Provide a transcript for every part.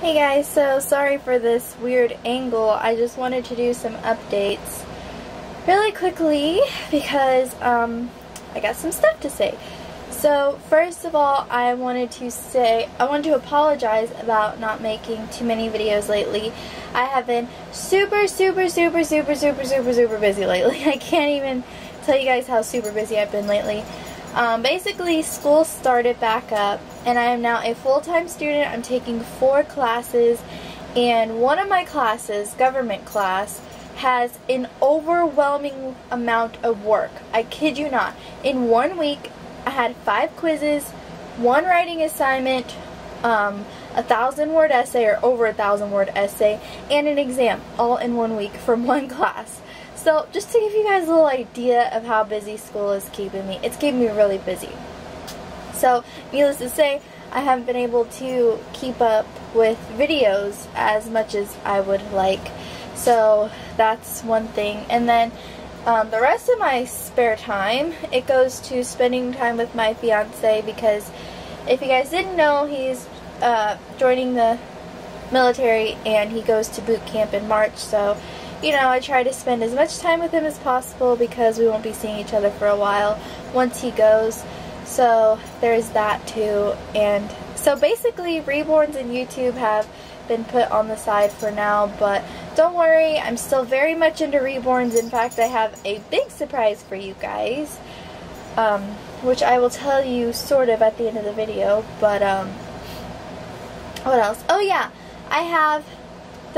Hey guys, so sorry for this weird angle. I just wanted to do some updates really quickly because um, I got some stuff to say. So first of all, I wanted to say, I wanted to apologize about not making too many videos lately. I have been super, super, super, super, super, super, super busy lately. I can't even tell you guys how super busy I've been lately. Um, basically, school started back up, and I am now a full-time student. I'm taking four classes, and one of my classes, government class, has an overwhelming amount of work. I kid you not. In one week, I had five quizzes, one writing assignment, um, a thousand word essay or over a thousand word essay, and an exam all in one week from one class. So just to give you guys a little idea of how busy school is keeping me, it's keeping me really busy. So needless to say, I haven't been able to keep up with videos as much as I would like. So that's one thing. And then um, the rest of my spare time, it goes to spending time with my fiance because if you guys didn't know, he's uh, joining the military and he goes to boot camp in March. So you know, I try to spend as much time with him as possible because we won't be seeing each other for a while once he goes. So there's that too. And so basically Reborns and YouTube have been put on the side for now, but don't worry, I'm still very much into Reborns. In fact, I have a big surprise for you guys, um, which I will tell you sort of at the end of the video, but um, what else? Oh yeah, I have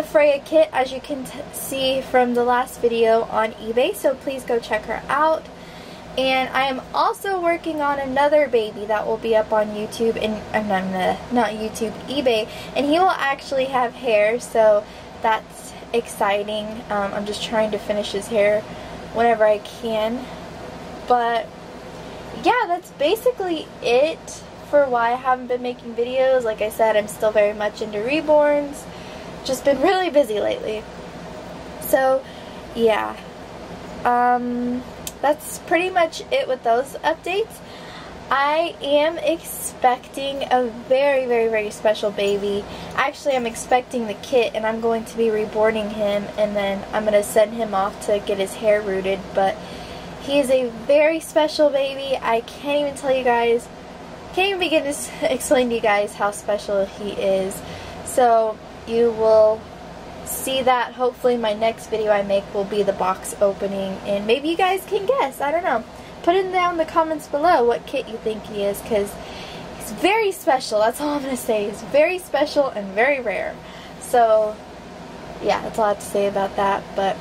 the Freya kit as you can see from the last video on eBay so please go check her out. And I am also working on another baby that will be up on YouTube and uh, not YouTube eBay and he will actually have hair so that's exciting. Um, I'm just trying to finish his hair whenever I can. But yeah that's basically it for why I haven't been making videos. Like I said I'm still very much into reborns just been really busy lately. So, yeah. Um, that's pretty much it with those updates. I am expecting a very, very, very special baby. Actually, I'm expecting the kit, and I'm going to be reborning him, and then I'm going to send him off to get his hair rooted, but he is a very special baby. I can't even tell you guys, can't even begin to explain to you guys how special he is. So, you will see that. Hopefully my next video I make will be the box opening and maybe you guys can guess. I don't know. Put it down in the comments below what kit you think he is because he's very special. That's all I'm going to say. He's very special and very rare. So yeah, that's all I have to say about that. But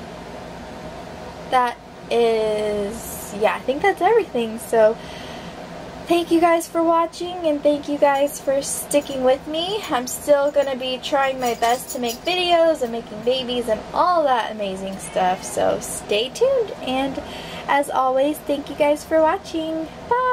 that is, yeah, I think that's everything. So thank you guys for watching and thank you guys for sticking with me. I'm still going to be trying my best to make videos and making babies and all that amazing stuff. So stay tuned and as always, thank you guys for watching. Bye!